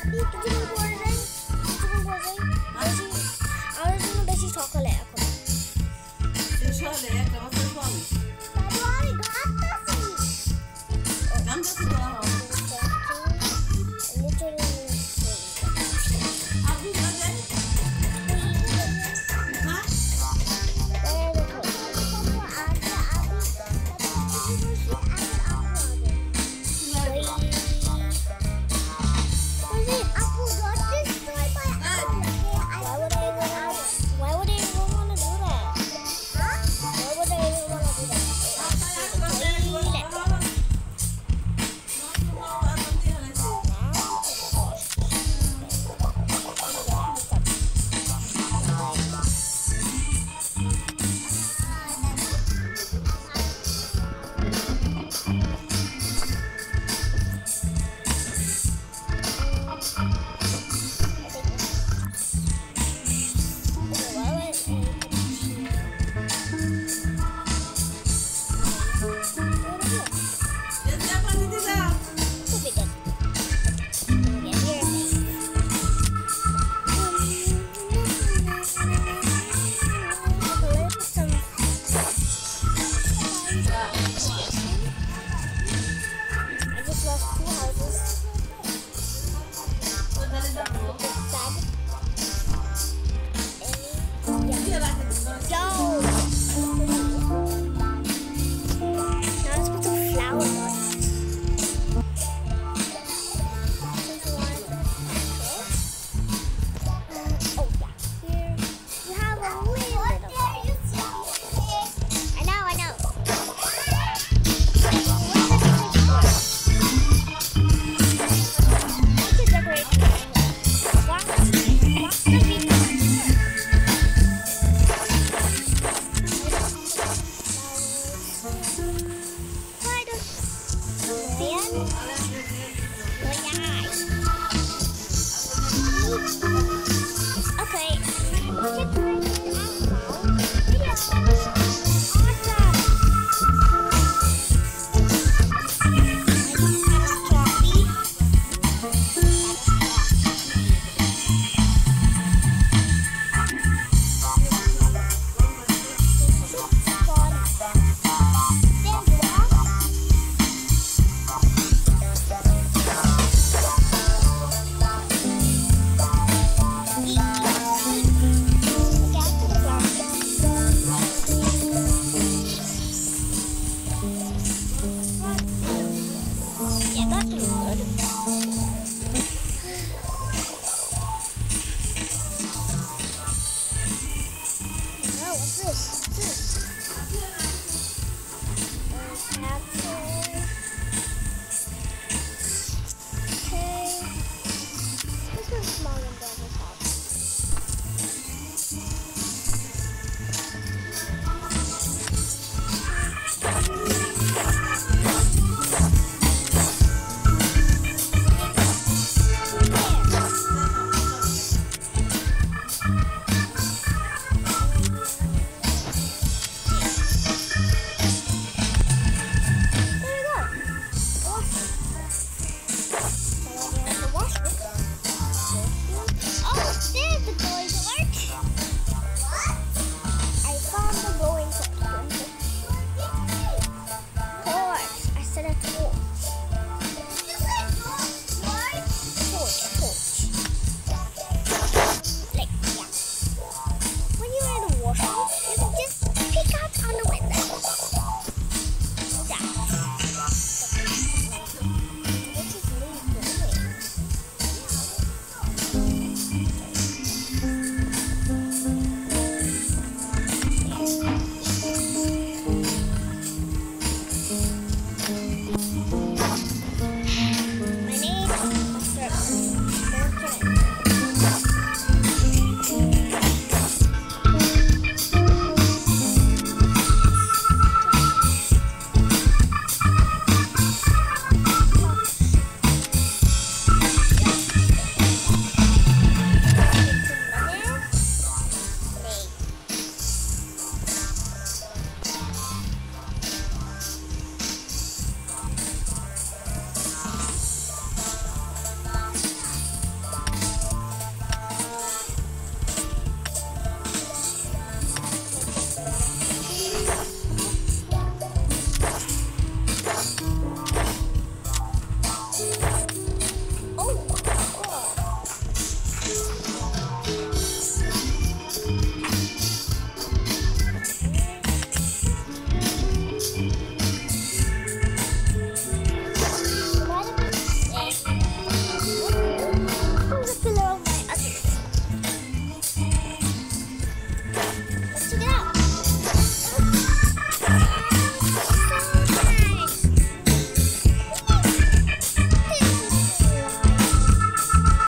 Pikachu